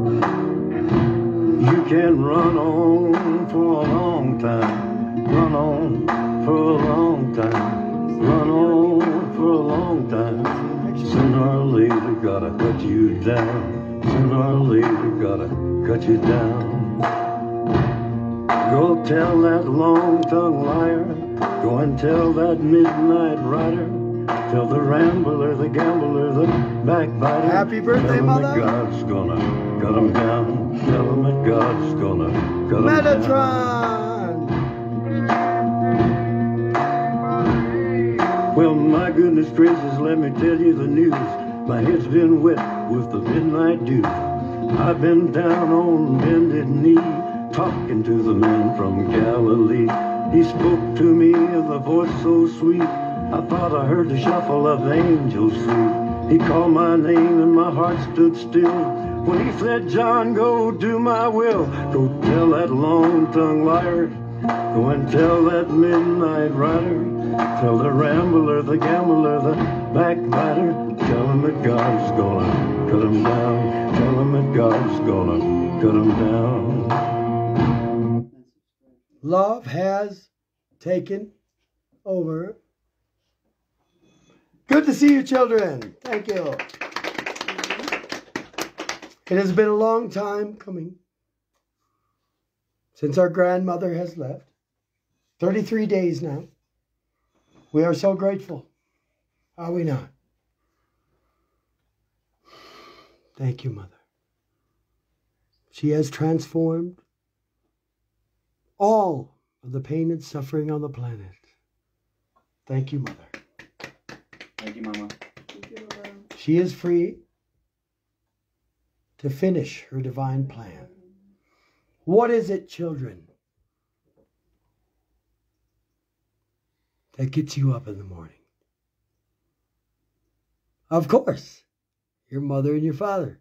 You can run on for a long time, run on for a long time, run on for a long time. Sooner or later, gotta cut you down. Sooner or later, gotta cut you down. Go tell that long-tongued liar. Go and tell that midnight rider. Tell the rambler, the gambler, the backbiter. Happy birthday, tell him Mother. That God's gonna cut him down. Tell him that God's gonna cut him down. Metatron! Well, my goodness gracious, let me tell you the news. My head's been wet with the midnight dew. I've been down on bended knee, talking to the man from Galilee. He spoke to me with a voice so sweet. I thought I heard the shuffle of angels sweet. He called my name and my heart stood still. When he said, John, go do my will. Go tell that long-tongued liar. Go and tell that midnight rider. Tell the rambler, the gambler, the backbiter. Tell him that God's gonna cut him down. Tell him that God's gonna cut him down. Love has taken over. Good to see you, children. Thank you. It has been a long time coming since our grandmother has left. 33 days now. We are so grateful. Are we not? Thank you, Mother. She has transformed all of the pain and suffering on the planet. Thank you, Mother. Thank you, Mama. She is free to finish her divine plan. What is it, children, that gets you up in the morning? Of course, your mother and your father.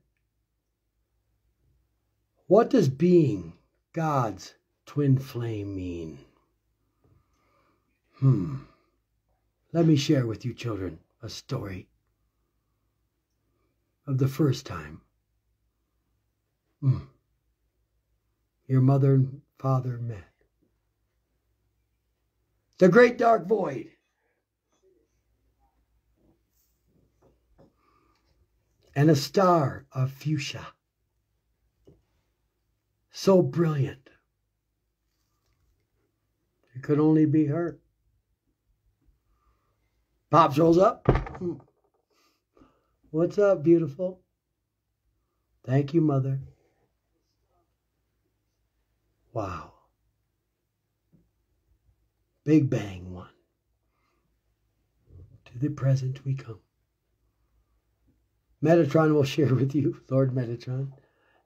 What does being God's twin flame mean? Hmm. Let me share with you, children, a story of the first time Hmm. your mother and father met. The great dark void. And a star of fuchsia. So brilliant. It could only be her. Pops rolls up. What's up, beautiful? Thank you, Mother. Wow. Big Bang one. To the present we come. Metatron will share with you, Lord Metatron.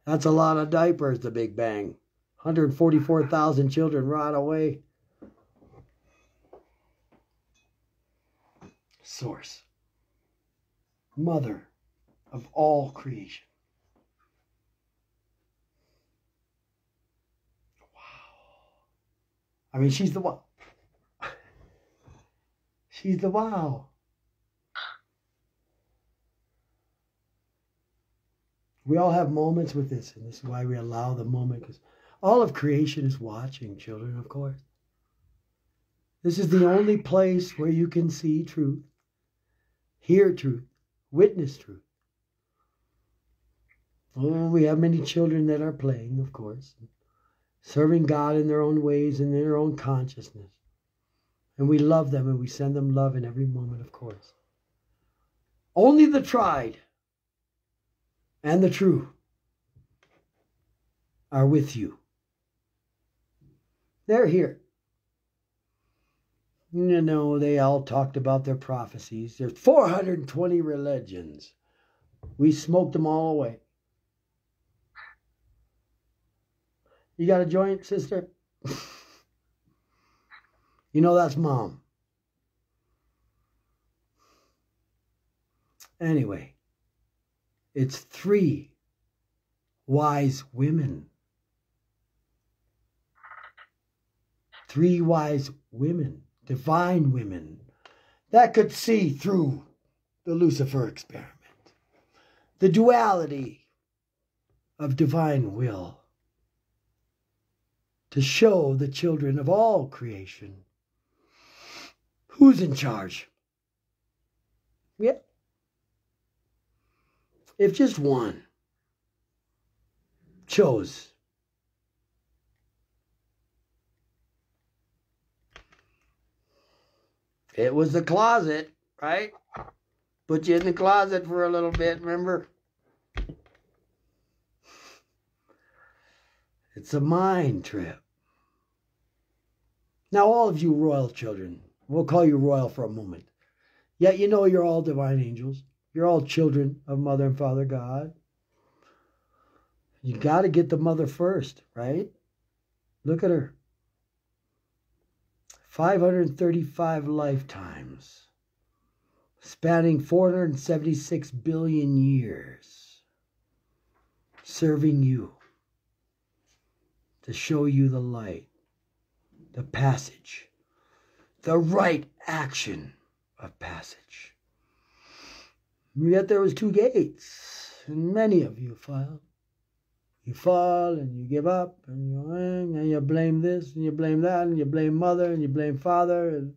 That's a lot of diapers, the Big Bang. 144,000 children rot away. Source. Mother of all creation. Wow. I mean, she's the wow. She's the wow. We all have moments with this, and this is why we allow the moment, because all of creation is watching, children, of course. This is the only place where you can see truth, hear truth, witness truth. Oh, we have many children that are playing, of course serving God in their own ways and in their own consciousness. And we love them and we send them love in every moment, of course. Only the tried and the true are with you. They're here. You know, they all talked about their prophecies. There's 420 religions. We smoked them all away. You got a joint, sister? you know that's mom. Anyway, it's three wise women. Three wise women, divine women, that could see through the Lucifer experiment, the duality of divine will to show the children of all creation who's in charge. Yeah. If just one chose it was the closet, right? Put you in the closet for a little bit, remember? It's a mind trip. Now, all of you royal children, we'll call you royal for a moment. Yet you know you're all divine angels. You're all children of Mother and Father God. You got to get the mother first, right? Look at her. 535 lifetimes, spanning 476 billion years, serving you to show you the light, the passage, the right action of passage. Yet there was two gates, and many of you fell. You fall and you give up and you and you blame this and you blame that and you blame mother and you blame father and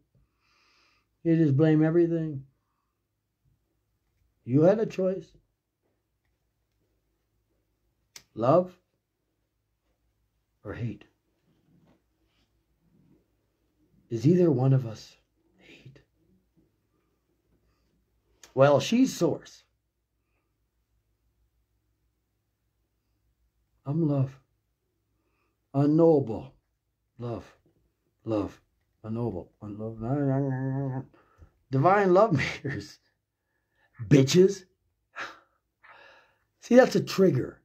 you just blame everything. You had a choice. Love or hate? Is either one of us hate? Well, she's source. I'm love. Unknowable. Love. Love. Unknowable. Unlove. Divine love makers. Bitches. See, that's a trigger.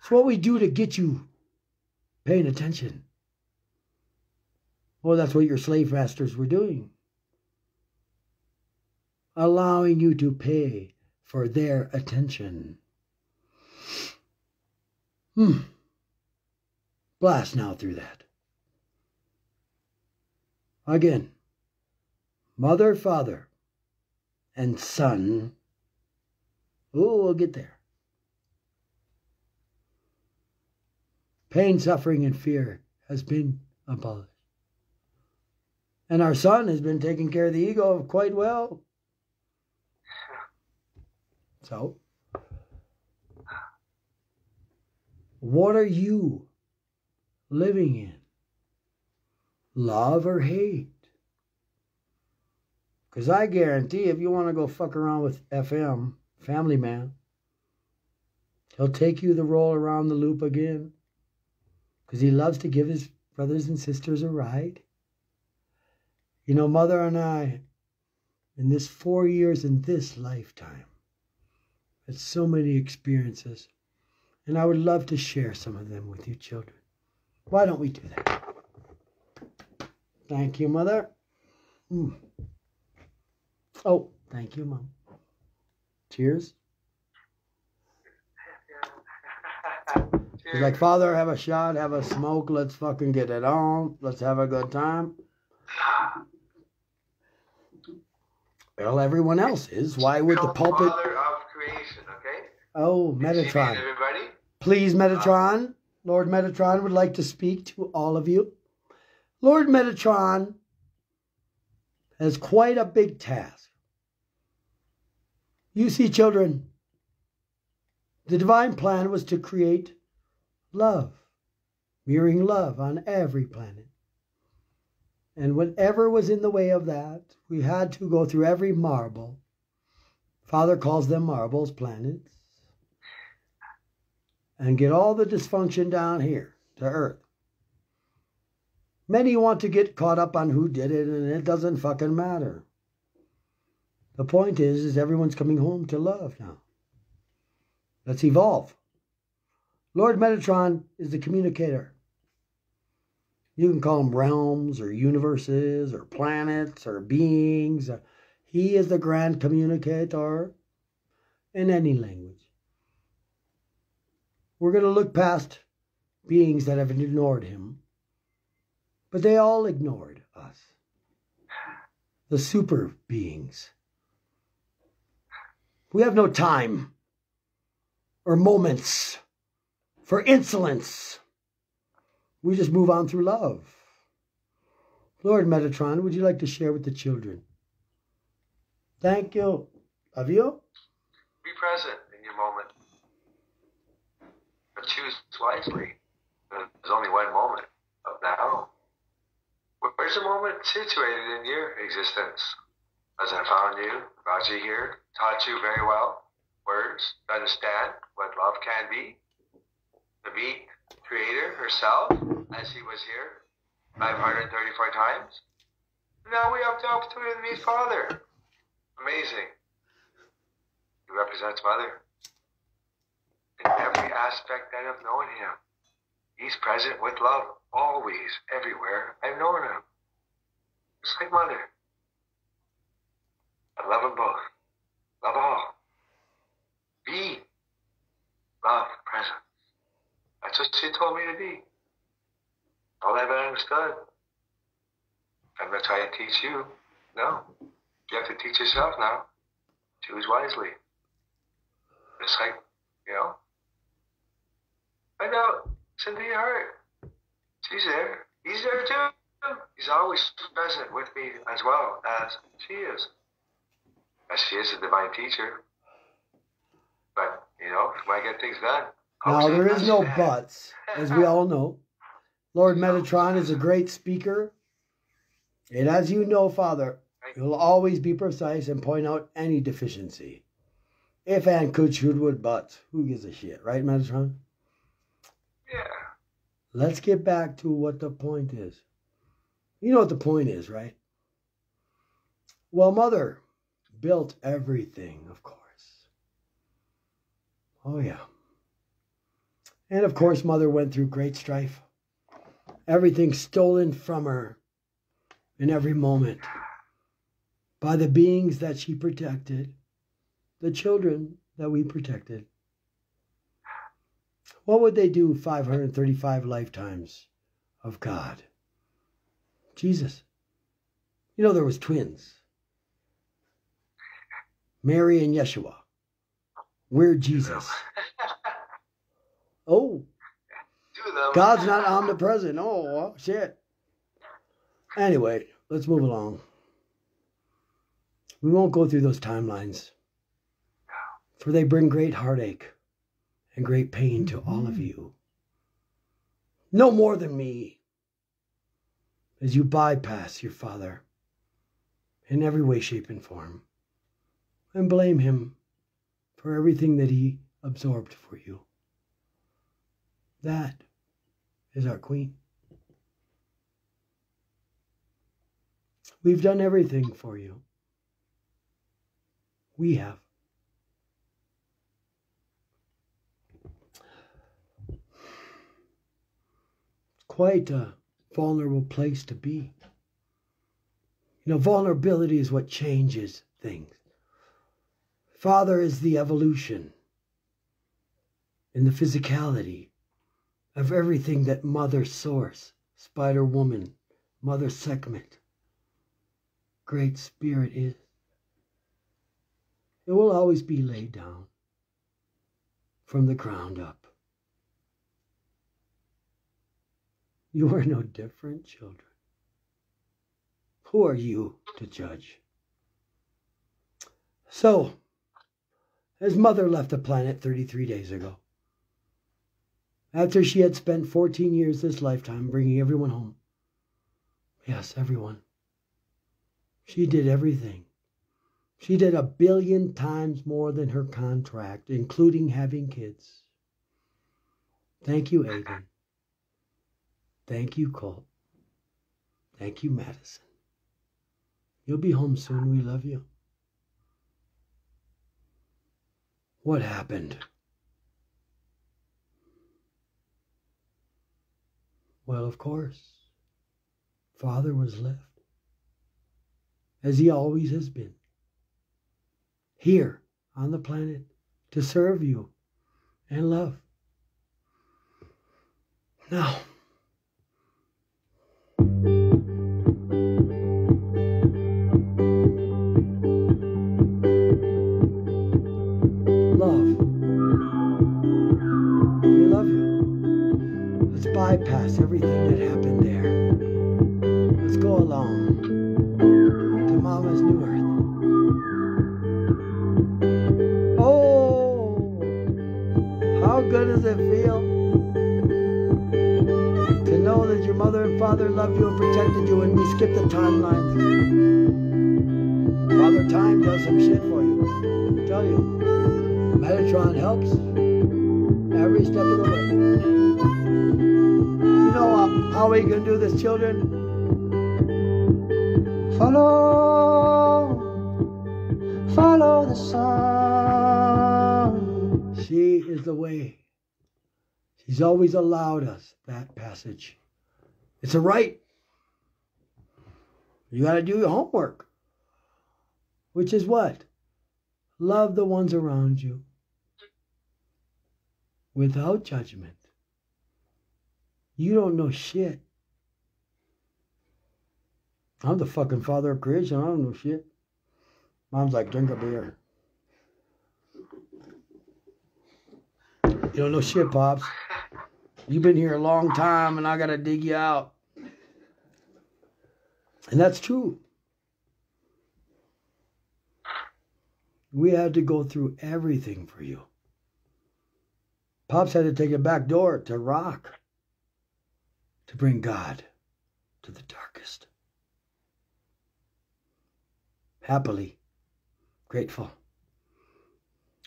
It's what we do to get you paying attention. Well, that's what your slave masters were doing. Allowing you to pay for their attention. Hmm. Blast now through that. Again, mother, father, and son. Oh, we'll get there. Pain, suffering, and fear has been abolished. And our son has been taking care of the ego quite well. So, what are you living in? Love or hate? Because I guarantee if you want to go fuck around with FM, Family Man, he'll take you the roll around the loop again because he loves to give his brothers and sisters a ride. You know, Mother and I, in this four years in this lifetime, had so many experiences, and I would love to share some of them with you, children. Why don't we do that? Thank you, Mother. Mm. Oh, thank you, Mom. Cheers. He's like, Father, have a shot, have a smoke, let's fucking get it on, let's have a good time. Well, everyone else is. Why would the pulpit? Father of creation? Oh, Metatron. Please, Metatron. Lord Metatron would like to speak to all of you. Lord Metatron has quite a big task. You see, children, the divine plan was to create love, mirroring love on every planet. And whatever was in the way of that, we had to go through every marble. Father calls them marbles, planets, and get all the dysfunction down here to Earth. Many want to get caught up on who did it, and it doesn't fucking matter. The point is, is everyone's coming home to love now. Let's evolve. Lord Metatron is the communicator. You can call him realms or universes or planets or beings. He is the grand communicator in any language. We're going to look past beings that have ignored him, but they all ignored us. The super beings. We have no time or moments for insolence. We just move on through love. Lord Metatron, would you like to share with the children? Thank you. You. Be present in your moment. But choose wisely. There's only one moment of now. Where's the moment situated in your existence? As I found you, brought you here, taught you very well words to understand what love can be, to meet Creator herself as He was here 534 times. Now we have the opportunity to meet Father. Amazing. He represents Mother. In every aspect that I've known Him, He's present with love, always, everywhere I've known Him. Just like Mother. I love them both. Love all. Be love, presence. That's what she told me to be. All I've understood. I'm not trying to teach you. No. You have to teach yourself now. Choose wisely. Just like, you know. Find out. It's Hart. She's there. He's there too. He's always present with me as well as she is. As she is a divine teacher. But, you know, want to get things done. Now, there is no buts, as we all know. Lord Metatron is a great speaker. And as you know, Father, he'll always be precise and point out any deficiency. If and could, should, would, but. Who gives a shit, right, Metatron? Yeah. Let's get back to what the point is. You know what the point is, right? Well, Mother built everything, of course. Oh, yeah. And of course, Mother went through great strife. Everything stolen from her in every moment by the beings that she protected, the children that we protected. What would they do 535 lifetimes of God? Jesus. You know there was twins. Mary and Yeshua. We're Jesus. Oh, God's not omnipresent. Oh, shit. Anyway, let's move along. We won't go through those timelines, for they bring great heartache and great pain to all of mm. you. No more than me, as you bypass your father in every way, shape, and form, and blame him for everything that he absorbed for you. That is our queen. We've done everything for you. We have. Quite a vulnerable place to be. You know, vulnerability is what changes things. Father is the evolution in the physicality of everything that Mother Source, Spider Woman, Mother Sekhmet, Great Spirit is. It will always be laid down from the ground up. You are no different, children. Who are you to judge? So, his mother left the planet 33 days ago after she had spent 14 years this lifetime bringing everyone home. Yes, everyone. She did everything. She did a billion times more than her contract, including having kids. Thank you, Aiden. Thank you, Colt. Thank you, Madison. You'll be home soon. We love you. What happened? Well, of course, Father was left, as he always has been, here on the planet to serve you and love. Now, everything that happened there. Let's go along to Mama's new earth. Oh, how good does it feel to know that your mother and father loved you and protected you and we skip the timelines? Father Time does some shit for you. I tell you, Metatron helps every step of the way. You are uh, going to do this, children? Follow, follow the sun. She is the way. She's always allowed us that passage. It's a right. You got to do your homework. Which is what? Love the ones around you without judgment. You don't know shit. I'm the fucking father of creation. I don't know shit. Mom's like, drink a beer. You don't know shit, Pops. You've been here a long time and I gotta dig you out. And that's true. We had to go through everything for you. Pops had to take a back door to rock to bring God to the darkest. Happily, grateful.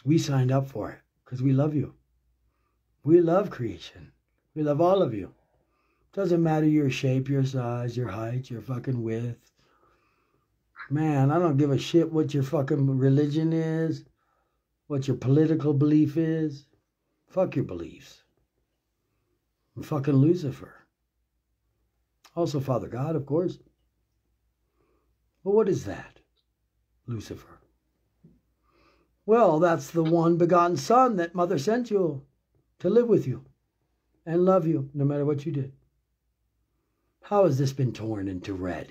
We signed up for it because we love you. We love creation. We love all of you. Doesn't matter your shape, your size, your height, your fucking width. Man, I don't give a shit what your fucking religion is, what your political belief is. Fuck your beliefs. I'm fucking Lucifer. Also, Father God, of course. But what is that? Lucifer. Well, that's the one begotten Son that Mother sent you to live with you and love you no matter what you did. How has this been torn into red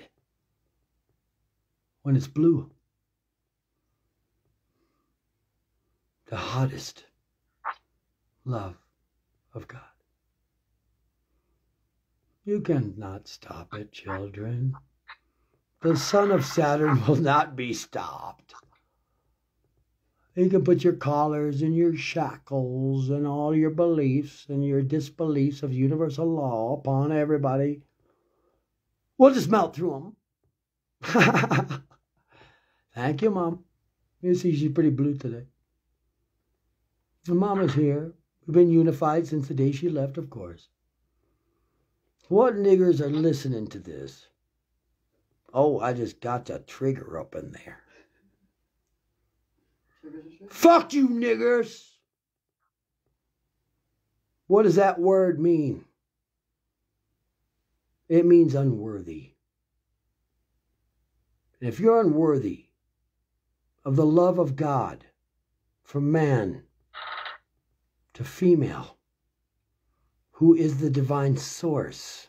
when it's blue? The hottest love of God. You cannot stop it, children. The son of Saturn will not be stopped. You can put your collars and your shackles and all your beliefs and your disbeliefs of universal law upon everybody. We'll just melt through them. Thank you, Mom. You see, she's pretty blue today. And Mama's here. We've been unified since the day she left, of course. What niggers are listening to this? Oh, I just got the trigger up in there. Fuck you, niggers! What does that word mean? It means unworthy. And if you're unworthy of the love of God from man to female, who is the divine source,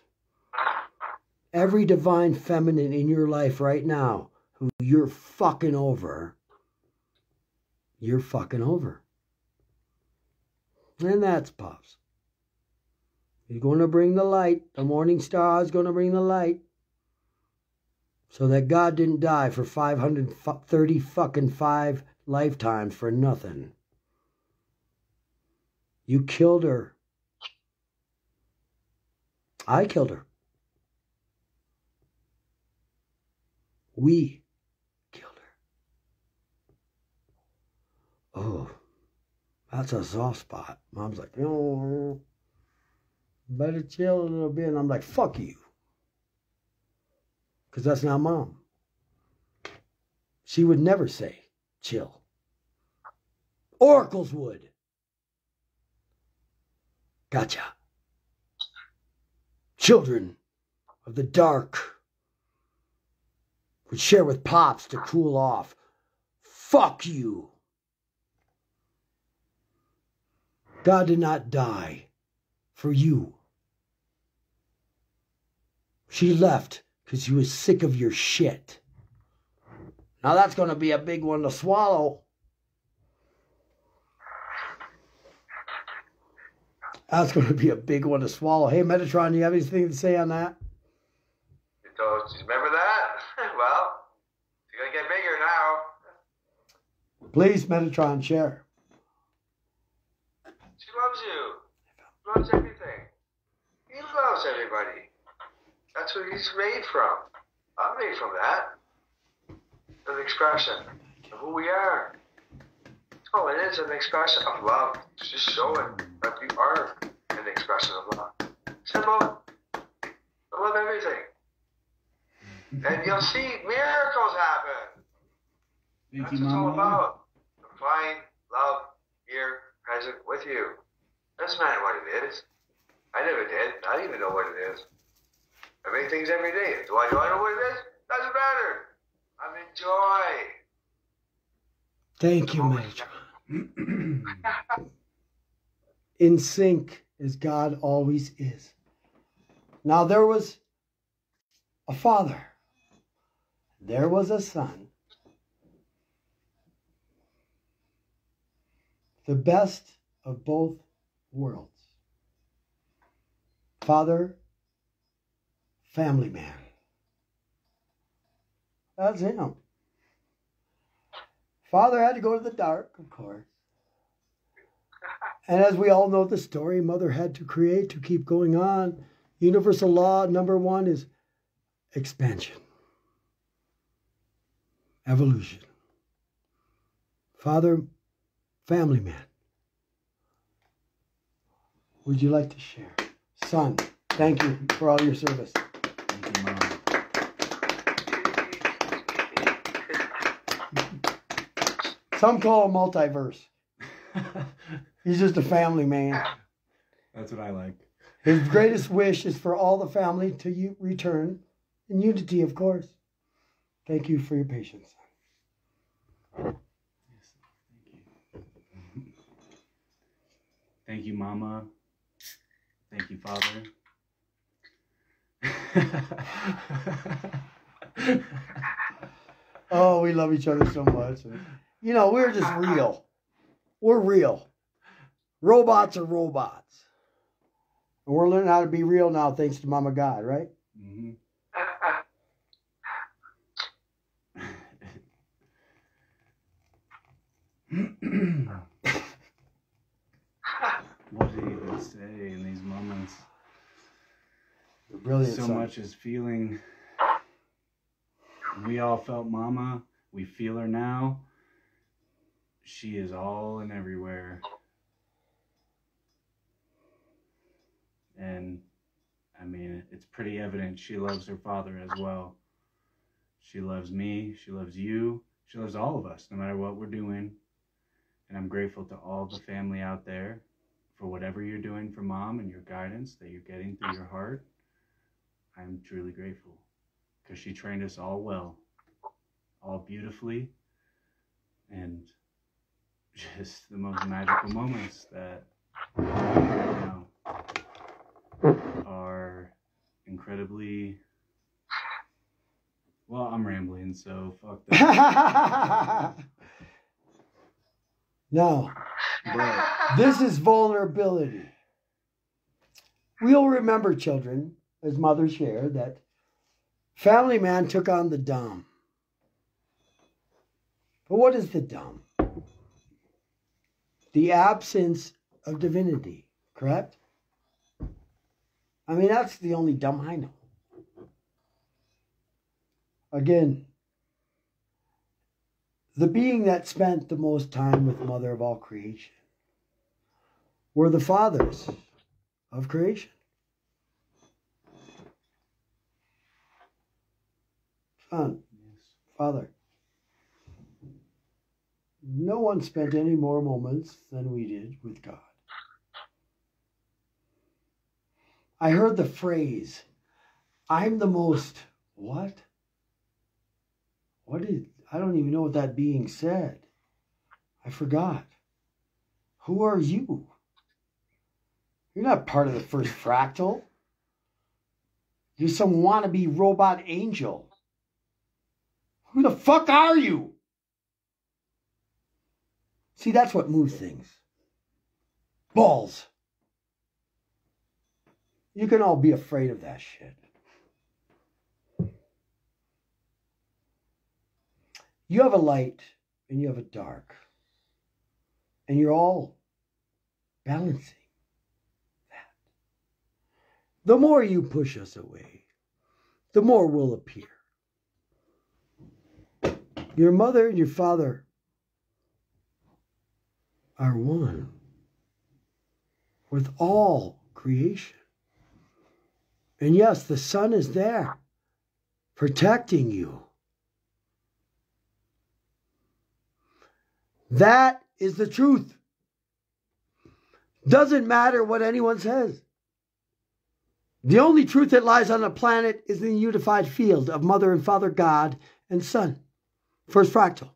every divine feminine in your life right now who you're fucking over, you're fucking over. And that's Pops. He's going to bring the light. The morning star is going to bring the light. So that God didn't die for 530 fucking five lifetimes for nothing. You killed her. I killed her. We killed her. Oh, that's a soft spot. Mom's like, oh, better chill a little bit. And I'm like, fuck you. Because that's not mom. She would never say, chill. Oracles would. Gotcha. Children of the dark would share with Pops to cool off. Fuck you. God did not die for you. She left because she was sick of your shit. Now that's going to be a big one to swallow. That's going to be a big one to swallow. Hey, Metatron, do you have anything to say on that? Remember that? well, you're going to get bigger now. Please, Metatron, share. She loves you. Loves everything. He loves everybody. That's what he's made from. I'm made from that. An expression of who we are. Oh, it is an expression of love. It's just showing that you are an expression of love. Simple. I love everything. And you'll see miracles happen. Thank That's you, what it's all about. Find love here, present with you. Doesn't matter what it is. I never did. I don't even know what it is. I make things every day. Do I, do I know what it is? Doesn't matter. I'm in joy. Thank you, Metatron. In sync as God always is. Now, there was a father, there was a son. The best of both worlds. Father, family man. That's him. Father had to go to the dark, of course. And as we all know the story, mother had to create to keep going on. Universal law number one is expansion, evolution. Father, family man. Would you like to share? Son, thank you for all your service. Thank you, Mama. Some call him multiverse. He's just a family man. That's what I like. His greatest wish is for all the family to return in unity, of course. Thank you for your patience. Yes, thank you. Thank you, Mama. Thank you, Father. Oh, we love each other so much. You know, we're just real. We're real. Robots are robots. And we're learning how to be real now thanks to Mama God, right? Mhm. what do you even say in these moments? You're brilliant. so son. much is feeling. We all felt Mama. We feel her now. She is all and everywhere. And I mean, it's pretty evident she loves her father as well. She loves me. She loves you. She loves all of us, no matter what we're doing. And I'm grateful to all the family out there for whatever you're doing for mom and your guidance that you're getting through your heart. I'm truly grateful because she trained us all well, all beautifully, and just the most magical moments that you know, are incredibly. Well, I'm rambling, so fuck that. no, but this is vulnerability. We'll remember, children, as mothers shared, that family man took on the dumb. But what is the dumb? The absence of divinity, correct? I mean, that's the only dumb I know. Again, the being that spent the most time with Mother of all creation were the fathers of creation. Son, Father. No one spent any more moments than we did with God. I heard the phrase, I'm the most, what? What did, I don't even know what that being said. I forgot. Who are you? You're not part of the first fractal. You're some wannabe robot angel. Who the fuck are you? See, that's what moves things. Balls. You can all be afraid of that shit. You have a light and you have a dark. And you're all balancing that. The more you push us away, the more will appear. Your mother and your father are one with all creation. And yes, the sun is there protecting you. That is the truth. Doesn't matter what anyone says. The only truth that lies on the planet is in the unified field of Mother and Father God and Son. First fractal.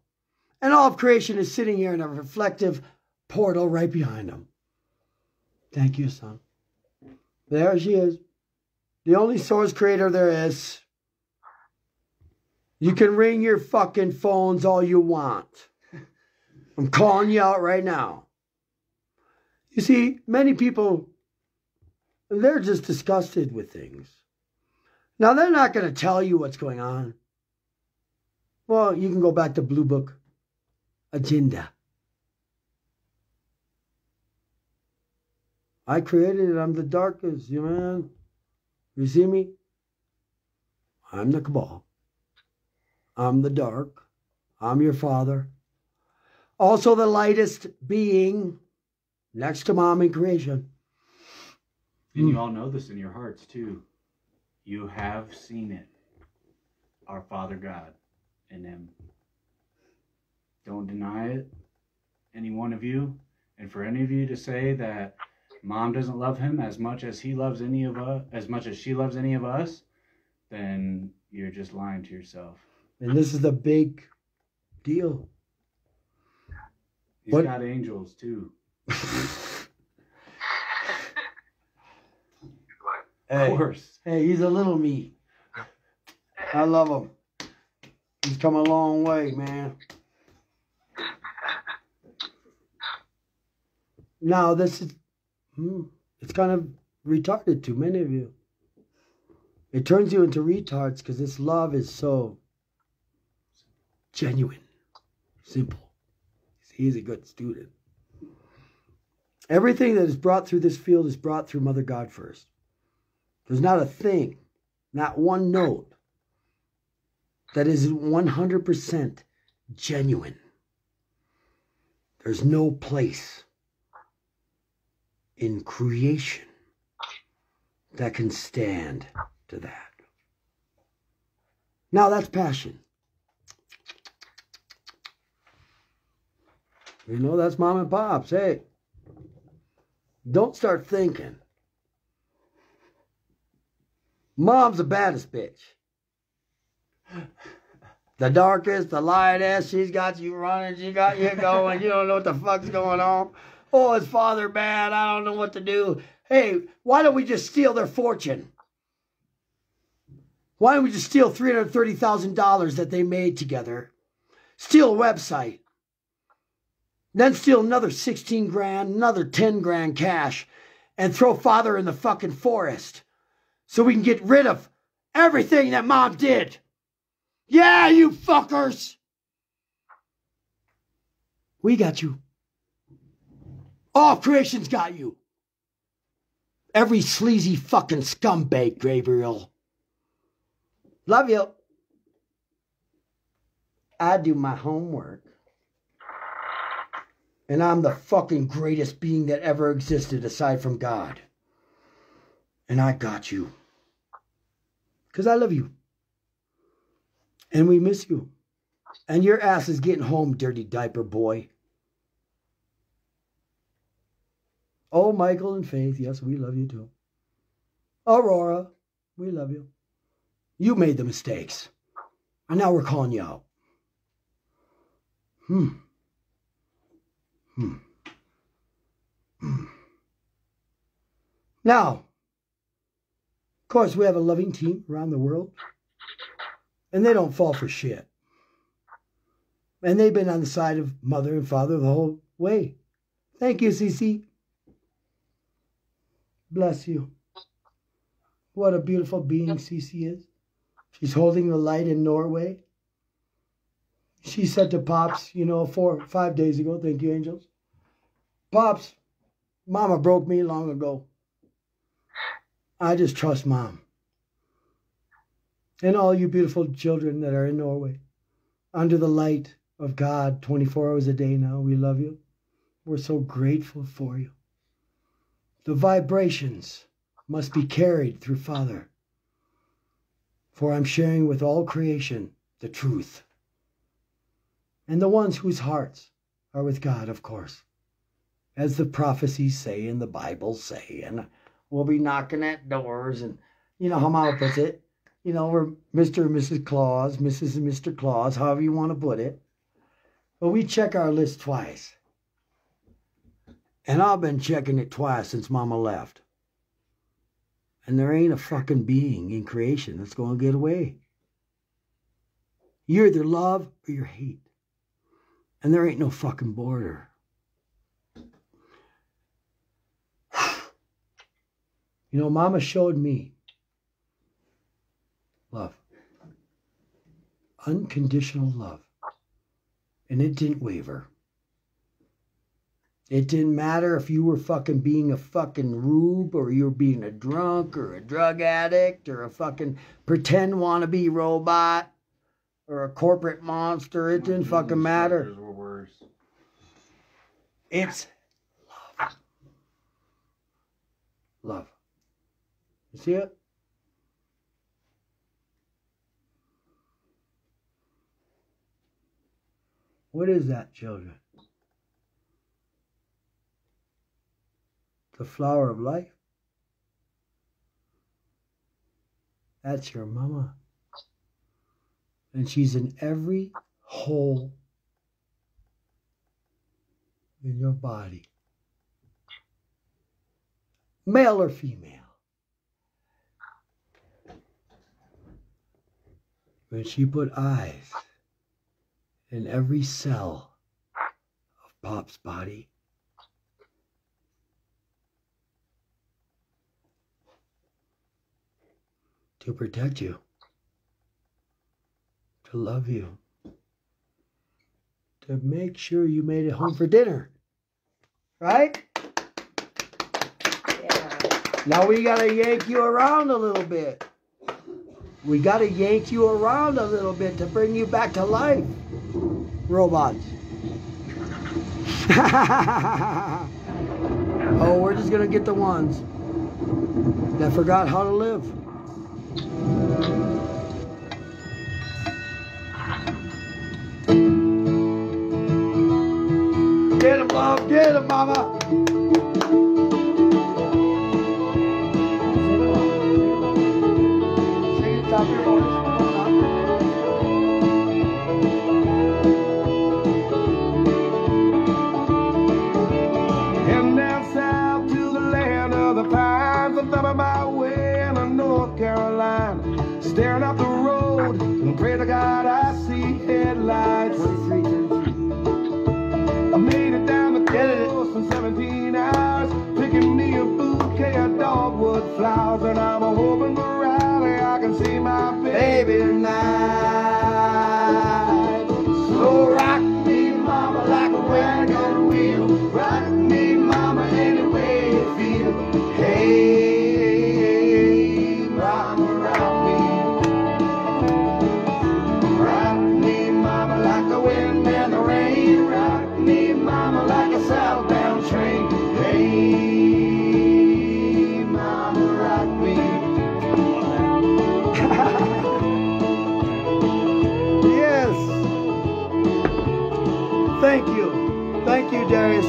And all of creation is sitting here in a reflective portal right behind them. Thank you, son. There she is. The only source creator there is. You can ring your fucking phones all you want. I'm calling you out right now. You see, many people, they're just disgusted with things. Now, they're not going to tell you what's going on. Well, you can go back to Blue Book Agenda. I created it. I'm the darkest, you man. You see me? I'm the cabal. I'm the dark. I'm your father. Also, the lightest being next to mom in creation. And you hmm. all know this in your hearts too. You have seen it. Our Father God in Him. Don't deny it, any one of you. And for any of you to say that mom doesn't love him as much as he loves any of us, as much as she loves any of us, then you're just lying to yourself. And this is the big deal. He's What- got angels too. Hey, Of course. hey, he's a little me. I love him. He's come a long way, man. Now this is, hmm, it's kind of retarded to many of you. It turns you into retards because this love is so genuine, simple. He's a good student. Everything that is brought through this field is brought through Mother God first. There's not a thing, not one note that is 100% genuine. There's no place in creation that can stand to that. Now that's passion. You know, that's mom and pops. Hey, don't start thinking. Mom's the baddest bitch. The darkest, the lightest. She's got you running. She got you going. You don't know what the fuck's going on. Oh, is father bad? I don't know what to do. Hey, why don't we just steal their fortune? Why don't we just steal $330,000 that they made together? Steal a website. Then steal another 16 grand, another 10 grand cash, and throw father in the fucking forest so we can get rid of everything that mom did. Yeah, you fuckers. We got you. All creation's got you. Every sleazy fucking scumbag, Gabriel. Love you. I do my homework. And I'm the fucking greatest being that ever existed aside from God. And I got you. Because I love you. And we miss you. And your ass is getting home, dirty diaper boy. Oh, Michael and Faith, yes, we love you too. Aurora, we love you. You made the mistakes. And now we're calling you out. Hmm. Hmm. Hmm. Now, of course, we have a loving team around the world, and they don't fall for shit. And they've been on the side of mother and father the whole way. Thank you, Cece. Bless you. what a beautiful being Cece is. She's holding the light in Norway. She said to Pops, you know, four, five days ago, thank you, angels. Pops, Mama broke me long ago. I just trust Mom. And all you beautiful children that are in Norway, under the light of God 24 hours a day now, we love you. We're so grateful for you. The vibrations must be carried through Father. For I'm sharing with all creation the truth. And the ones whose hearts are with God, of course. As the prophecies say and the Bible say, and we'll be knocking at doors, and you know how Mama puts it. You know, we're Mr. and Mrs. Claus, Mrs. and Mr. Claus, however you want to put it. But we check our list twice. And I've been checking it twice since Mama left. And there ain't a fucking being in creation that's going to get away. You're either love or you're hate. And there ain't no fucking border. You know, Mama showed me love, unconditional love, and it didn't waver. It didn't matter if you were fucking being a fucking rube or you were being a drunk or a drug addict or a fucking pretend wannabe robot or a corporate monster. It didn't fucking matter. It's love. Love. You see it? What is that, children? The flower of life? That's your mama. And she's in every hole in your body, male or female. When she put eyes in every cell of Pop's body, to protect you, to love you, to make sure you made it home for dinner. Right? Yeah. Now we gotta yank you around a little bit. We gotta yank you around a little bit to bring you back to life. Robots. oh, we're just gonna get the ones that forgot how to live. Get him, love. Get him, mama. Pray to God I see headlights. 23, 33. I made it down the coast in 17 hours. Picking me a bouquet of dogwood flowers. And I'm hoping for Riley I can see my baby tonight.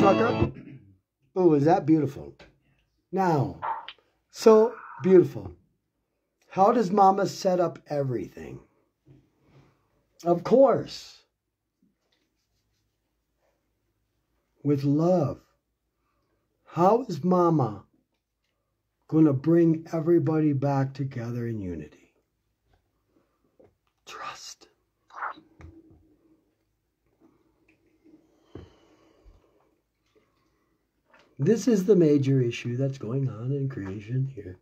Rucker. Oh, is that beautiful? Now, so beautiful. How does Mama set up everything? Of course, with love. How is Mama going to bring everybody back together in unity? Trust. This is the major issue that's going on in creation here.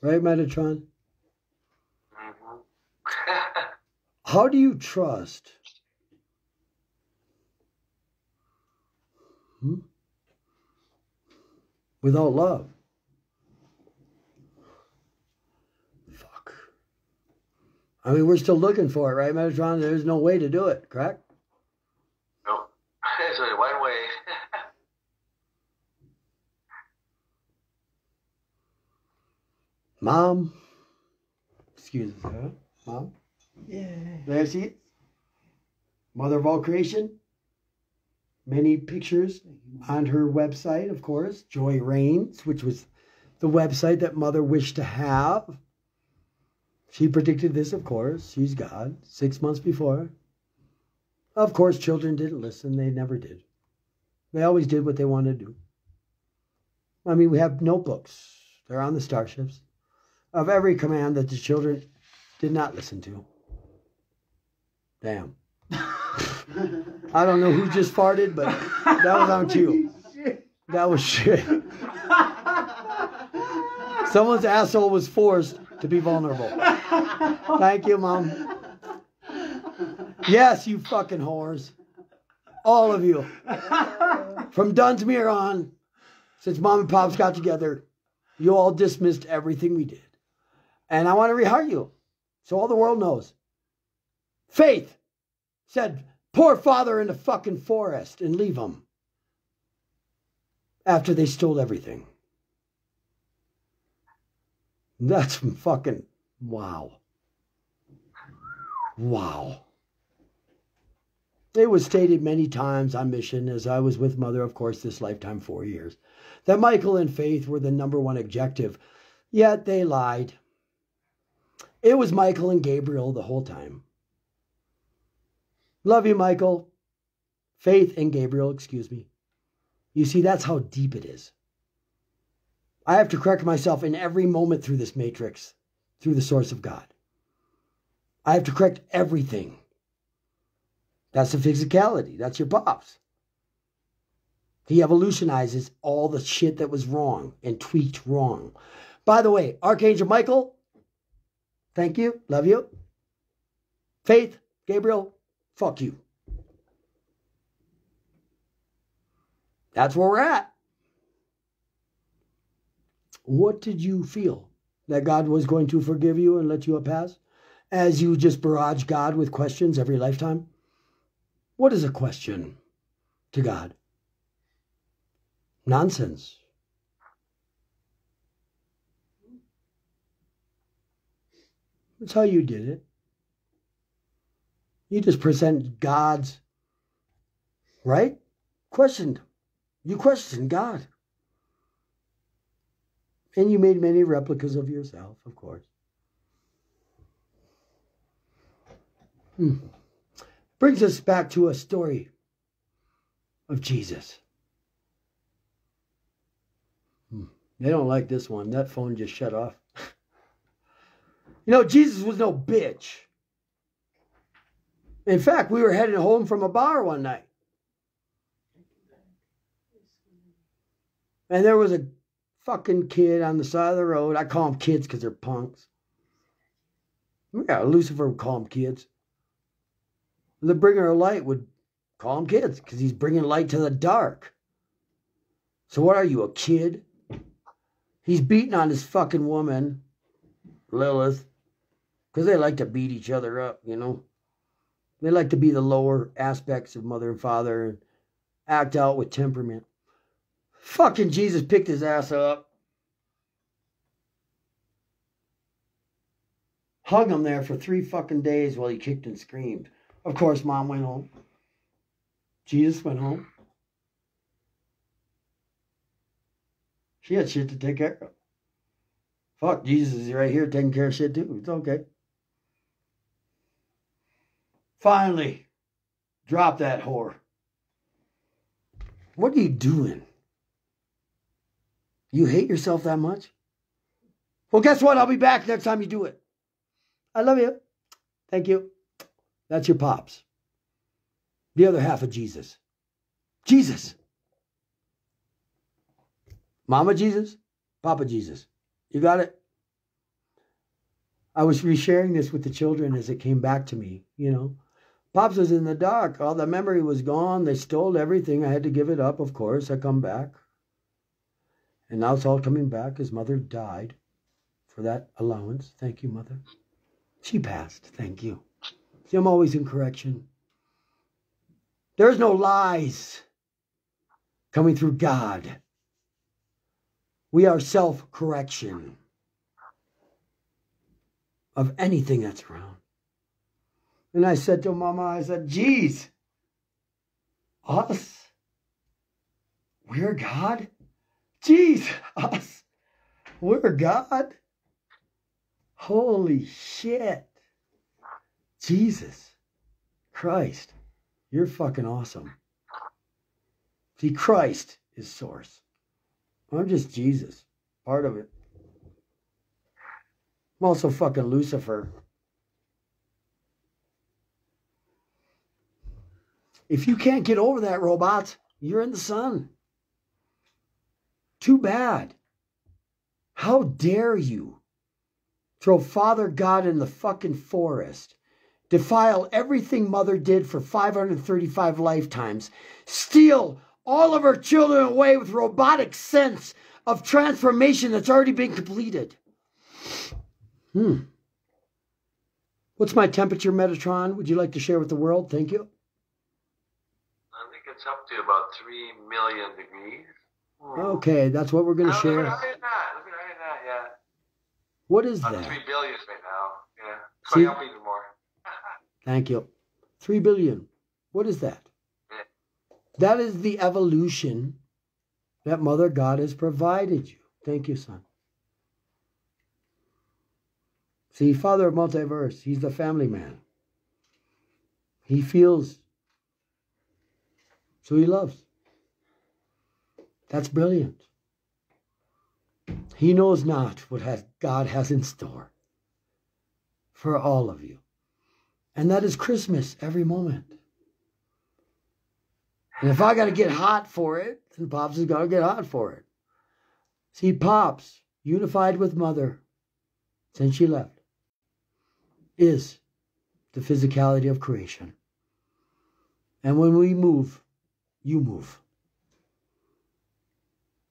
Right, Metatron? hmm How do you trust? Hmm? Without love. Fuck. I mean, we're still looking for it, right, Metatron? There's no way to do it, correct? no, there's only one way. Mom. Excuse us, huh? Mom. Yeah. There she is. Mother of all creation. Many pictures on her website, of course. Joy Reigns, which was the website that Mother wished to have. She predicted this, of course. She's God, six months before. Of course, children didn't listen. They never did. They always did what they wanted to do. I mean, we have notebooks. They're on the starships of every command that the children did not listen to. Damn. I don't know who just farted, but that was on cue. That was shit. Someone's asshole was forced to be vulnerable. Thank you, Mom. Yes, you fucking whores. All of you. From Dunsmuir on, since Mom and Pops got together, you all dismissed everything we did. And I want to rehire you so all the world knows. Faith said, Poor father in the fucking forest and leave him. After they stole everything. That's fucking wow. Wow. It was stated many times on mission, as I was with Mother, of course, this lifetime, four years, that Michael and Faith were the number one objective. Yet they lied. It was Michael and Gabriel the whole time. Love you, Michael. Faith and Gabriel, excuse me. You see, that's how deep it is. I have to correct myself in every moment through this matrix, through the source of God. I have to correct everything. That's the physicality. That's your pops. He evolutionizes all the shit that was wrong and tweaked wrong. By the way, Archangel Michael, thank you. Love you. Faith, Gabriel, fuck you. That's where we're at. What did you feel? That God was going to forgive you and let you pass? As you just barrage God with questions every lifetime? What is a question to God? Nonsense. That's how you did it. You just present God's right? Questioned. You questioned God. And you made many replicas of yourself, of course. Hmm. Brings us back to a story of Jesus. Hmm. They don't like this one. That phone just shut off. You know, Jesus was no bitch. In fact, we were heading home from a bar one night. And there was a fucking kid on the side of the road. I call them kids because they're punks. Yeah, Lucifer would call them kids. The bringer of light would call them kids because he's bringing light to the dark. So what are you, a kid? He's beating on his fucking woman, Lilith, because they like to beat each other up, you know. They like to be the lower aspects of mother and father and act out with temperament. Fucking Jesus picked his ass up. Hung him there for three fucking days while he kicked and screamed. Of course, mom went home. Jesus went home. She had shit to take care of. Fuck, Jesus is right here taking care of shit too. It's okay. Finally, drop that whore. What are you doing? You hate yourself that much? Well, guess what? I'll be back next time you do it. I love you. Thank you. That's your pops. The other half of Jesus. Jesus. Mama Jesus, Papa Jesus. You got it? I was resharing this with the children as it came back to me, you know. Pops was in the dark. All the memory was gone. They stole everything. I had to give it up, of course. I come back. And now it's all coming back. His mother died for that allowance. Thank you, mother. She passed. Thank you. See, I'm always in correction. There's no lies coming through God. We are self correction of anything that's around. And I said to Mama, I said, geez, us? We're God? Geez, us? We're God? Holy shit. Jesus Christ, you're fucking awesome. See, Christ is source. I'm just Jesus, part of it. I'm also fucking Lucifer. If you can't get over that, robot, you're in the sun. Too bad. How dare you throw Father God in the fucking forest, defile everything Mother did for 535 lifetimes, steal all of her children away with robotic sense of transformation that's already been completed. Hmm. What's my temperature, Metatron? Would you like to share with the world? Thank you. It's up to about 3 million degrees. Hmm. Okay, that's what we're going to share. Look at that. Look at that, yeah. What is About that? 3 billion right now. Yeah. See? up even more. Thank you. Three billion. What is that? That is the evolution that Mother God has provided you. Thank you, son. See, Father of Multiverse, he's the family man. He feels, so he loves. That's brilliant. He knows not what has, God has in store for all of you. And that is Christmas every moment. And if I got to get hot for it, then Pops has got to get hot for it. See, Pops, unified with Mother since she left, is the physicality of creation. And when we move, you move.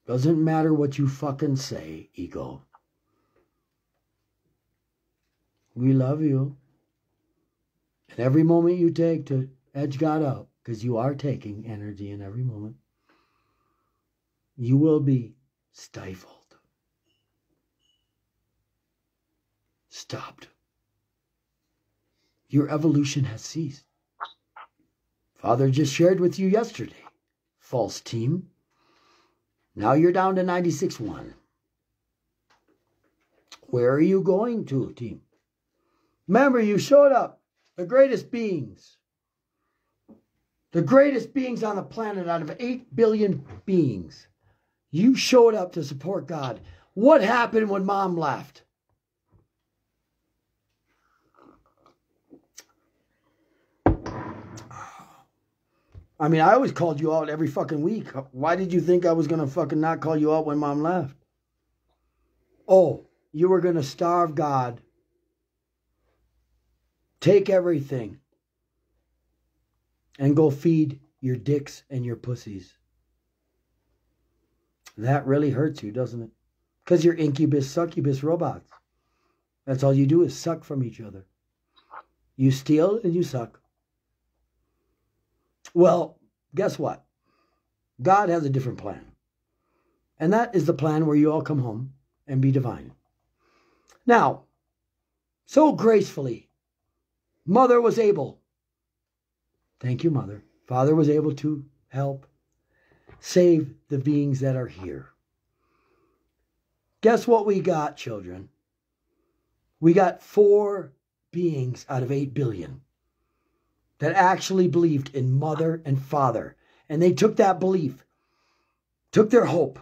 Doesn't matter what you fucking say, ego. We love you. And every moment you take to edge God out, because you are taking energy in every moment, you will be stifled, stopped. Your evolution has ceased. Father just shared with you yesterday. False team. Now you're down to 96.1. Where are you going to, team? Remember, you showed up. The greatest beings. The greatest beings on the planet out of 8 billion beings. You showed up to support God. What happened when mom left? I mean, I always called you out every fucking week. Why did you think I was going to fucking not call you out when mom left? Oh, you were going to starve God. Take everything and go feed your dicks and your pussies. That really hurts you, doesn't it? Because you're incubus, succubus robots. That's all you do is suck from each other. You steal and you suck. Well, guess what? God has a different plan. And that is the plan where you all come home and be divine. Now, so gracefully, Mother was able, thank you, Mother, Father was able to help save the beings that are here. Guess what we got, children? We got four beings out of eight billion that actually believed in mother and father. And they took that belief, took their hope,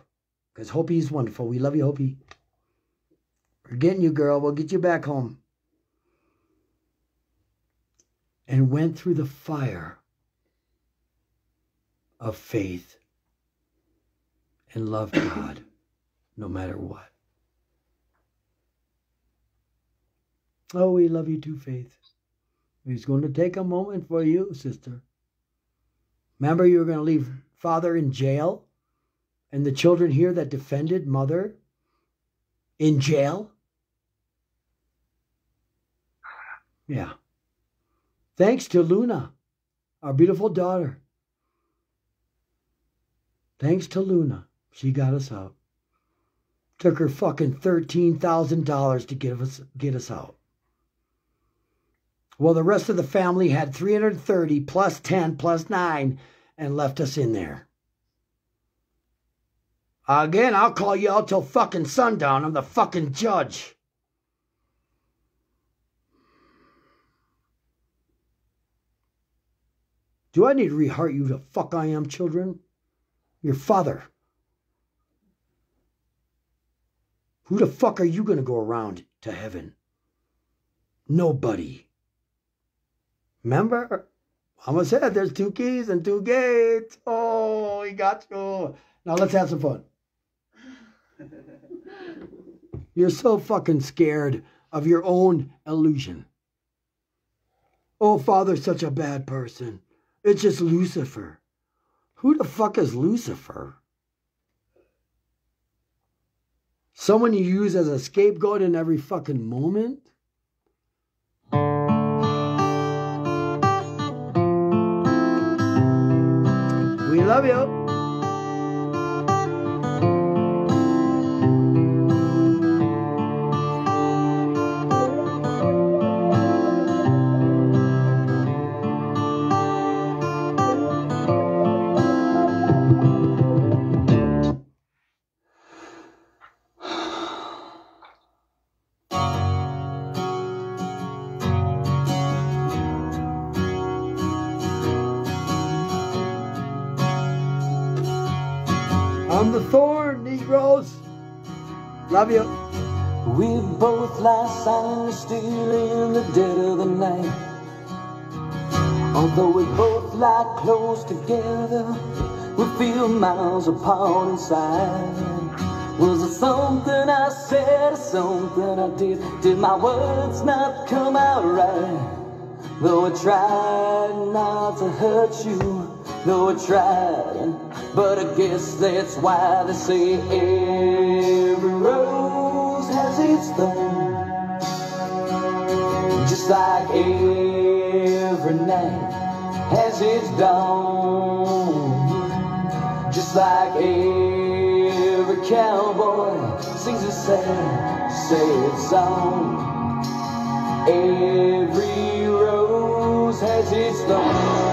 because Hopi is wonderful. We love you, Hopi. We're getting you, girl. We'll get you back home. And went through the fire of faith and loved God no matter what. Oh, we love you too, Faith. He's going to take a moment for you, sister. Remember, you were going to leave father in jail and the children here that defended mother in jail? Yeah. Thanks to Luna, our beautiful daughter. Thanks to Luna, she got us out. Took her fucking $13,000 to get us, get us out. Well, the rest of the family had 330 plus 10 plus 9 and left us in there. Again, I'll call you out till fucking sundown. I'm the fucking judge. Do I need to reheart you the fuck I am, children? Your father. Who the fuck are you gonna go around to heaven? Nobody. Remember? Mama said there's two keys and two gates. Oh, he got you. Now let's have some fun. You're so fucking scared of your own illusion. Oh, Father's such a bad person. It's just Lucifer. Who the fuck is Lucifer? Someone you use as a scapegoat in every fucking moment? Love you. Love you. We both lie silent still in the dead of the night. Although we both lie close together, we feel miles apart inside. Was it something I said or something I did? Did my words not come out right? Though I tried not to hurt you, though I tried, but I guess that's why they say every rose has its thorn. Just like every night has its dawn. Just like every cowboy sings a sad, sad song. Every rose has its thorn.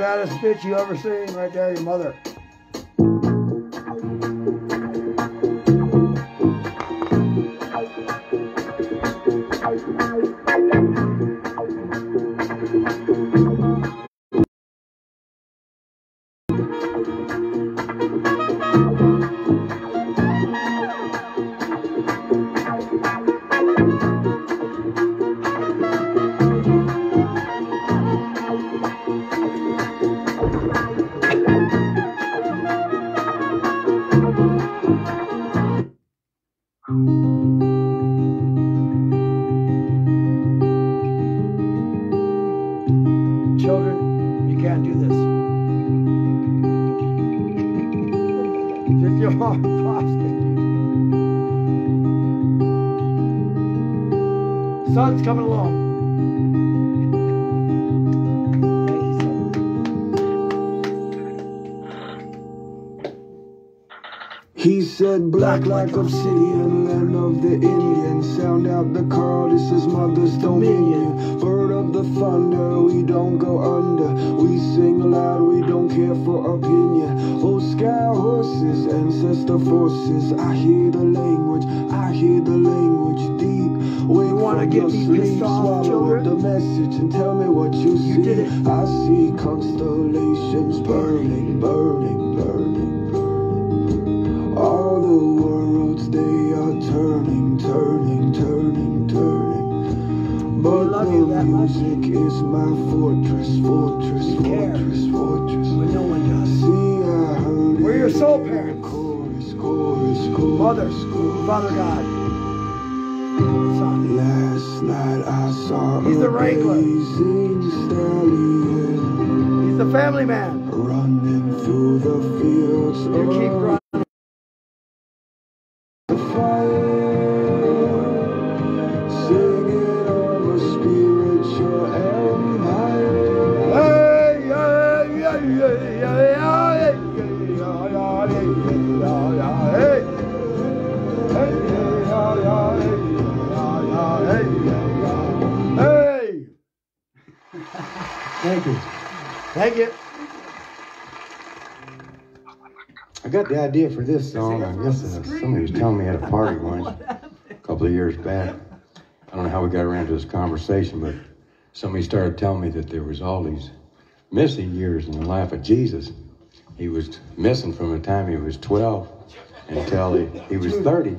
baddest bitch you ever seen right there, your mother. Black like obsidian, land of the Indians. Sound out the call, this is mother's dominion. Bird of the thunder, we don't go under. We sing loud, we don't care for opinion. Oh, Old sky horses, ancestor forces. I hear the language, I hear the language deep. We wanna get these pissed off children? the message and tell me what you, you see. I see constellations burning, burning. my fortress, fortress, fortress, fortress. When no one does. See, I heard We're your soul parents. Chorus, chorus, chorus, Mother, school, Father God. Son. Last night I saw He's the Wrangler. He's the family man. Running through the fields. You keep idea for this song. I guess uh, somebody was telling me at a party once, a couple of years back. I don't know how we got around to this conversation, but somebody started telling me that there was all these missing years in the life of Jesus. He was missing from the time he was 12 until he, he was 30.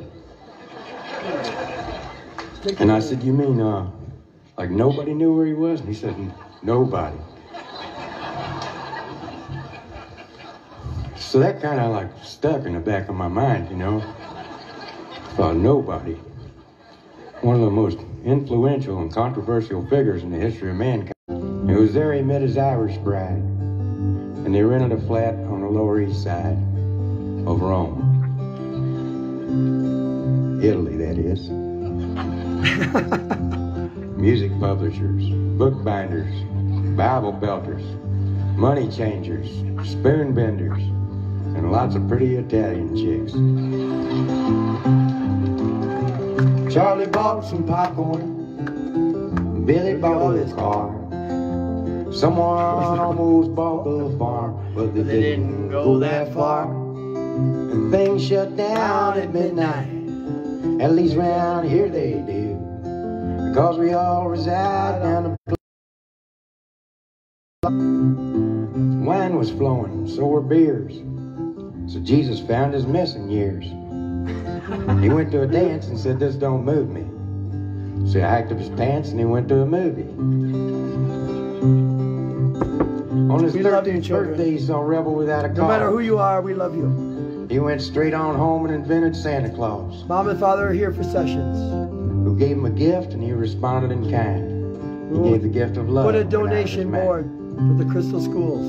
And I said, you mean, uh, like nobody knew where he was? And he said, nobody. So that kind of like stuck in the back of my mind, you know. Thought nobody. One of the most influential and controversial figures in the history of mankind. It was there he met his Irish bride, and they rented a flat on the Lower East Side of Rome. Italy, that is. Music publishers, bookbinders, Bible belters, money changers, spoon benders, and lots of pretty Italian chicks. Charlie bought some popcorn. Billy bought his car. Someone almost bought the farm, but they, didn't go that far. And things shut down at midnight. At least round here they do. Because we all reside down the Wine was flowing, so were beers. So Jesus found his missing years. He went to a dance and said, This don't move me. So he hiked up his pants and he went to a movie. On his We 13th birthday, he saw Rebel Without a Cause. No matter who you are, we love you. He went straight on home and invented Santa Claus, Mom and Father are here for sessions. who gave him a gift and he responded in kind. He gave the gift of love. Put a when I was donation board for the Crystal Schools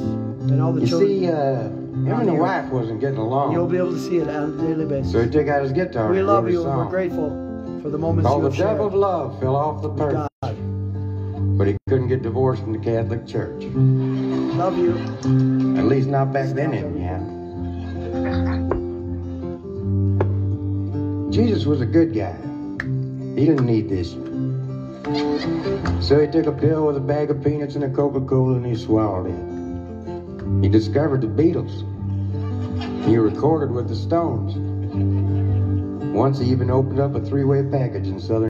and all the You children. see, uh, him and the wife wasn't getting along. You'll be able to see it on a daily basis. So he took out his guitar we love you and we're grateful for the moments you The Dove of. Love fell off the perch. God, But he couldn't get divorced from the Catholic Church. love you. At least not back then, anyhow. Jesus was a good guy. He didn't need this. So he took a pill with a bag of peanuts and a Coca-Cola and he swallowed it. He discovered the Beatles. He recorded with the Stones. Once he even opened up a three-way package in Southern